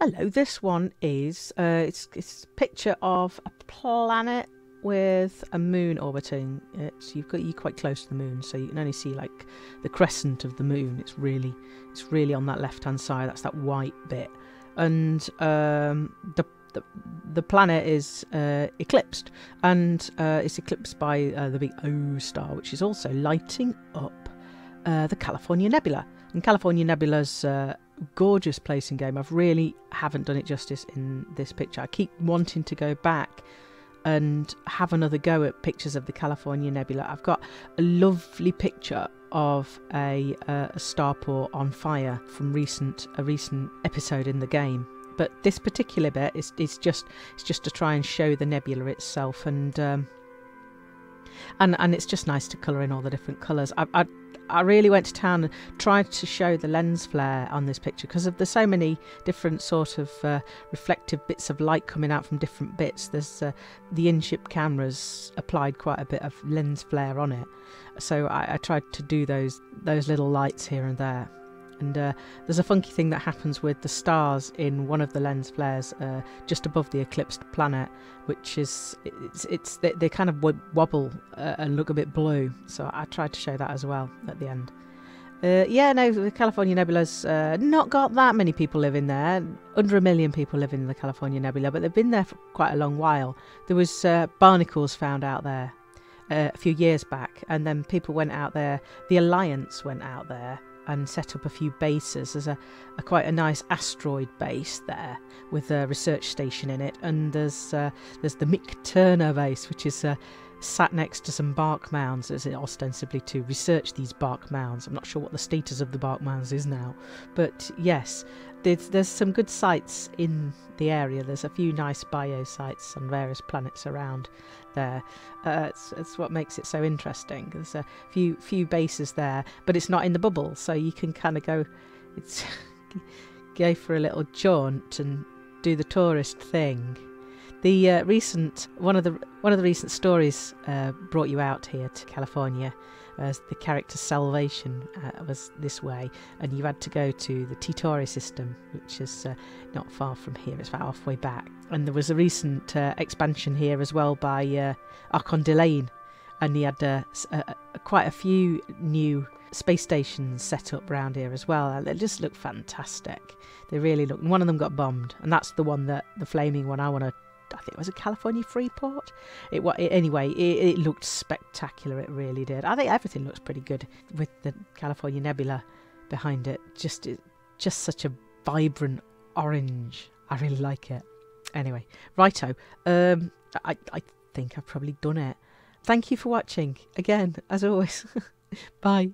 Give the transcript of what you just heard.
Hello, this one is uh, it's it's a picture of a planet with a moon orbiting it. You've got you quite close to the moon, so you can only see like the crescent of the moon. It's really it's really on that left hand side. That's that white bit, and um, the the, the planet is uh, eclipsed, and uh, it's eclipsed by uh, the big O star, which is also lighting up uh, the California Nebula. And California Nebula's uh, gorgeous placing game. I've really haven't done it justice in this picture. I keep wanting to go back and have another go at pictures of the California Nebula. I've got a lovely picture of a, uh, a starport on fire from recent a recent episode in the game. But this particular bit is, is just it's just to try and show the nebula itself and um, and and it's just nice to colour in all the different colours. I, I I really went to town and tried to show the lens flare on this picture because of there's so many different sort of uh, reflective bits of light coming out from different bits. There's uh, the in-ship cameras applied quite a bit of lens flare on it, so I, I tried to do those those little lights here and there. And uh, there's a funky thing that happens with the stars in one of the lens flares uh, just above the eclipsed planet, which is it's, it's they, they kind of wobble uh, and look a bit blue. So I tried to show that as well at the end. Uh, yeah, no, the California Nebula's uh, not got that many people living there. Under a million people live in the California Nebula, but they've been there for quite a long while. There was uh, barnacles found out there a few years back, and then people went out there. The Alliance went out there and set up a few bases. There's a, a quite a nice asteroid base there with a research station in it, and there's uh, there's the Mick Turner base, which is uh, sat next to some bark mounds, as it ostensibly to research these bark mounds. I'm not sure what the status of the bark mounds is now, but yes, there's, there's some good sites in the area. There's a few nice bio sites on various planets around there. Uh, it's, it's what makes it so interesting. There's a few few bases there, but it's not in the bubble, so you can kind of go, it's go for a little jaunt and do the tourist thing. The uh, recent one of the one of the recent stories uh, brought you out here to California as the character Salvation uh, was this way, and you had to go to the Titori system, which is uh, not far from here. It's about halfway back. And there was a recent uh, expansion here as well by uh, Archon Delaine, and he had uh, quite a few new space stations set up around here as well. They just look fantastic. They really look. One of them got bombed, and that's the one that the flaming one I want to I think it was a California Freeport. It, it anyway. It, it, looked spectacular. It really did. I think everything looks pretty good with the California Nebula behind it. Just just such a vibrant orange. I really like it. Anyway, righto. Um, I I think I've probably done it. Thank you for watching again, as always. Bye.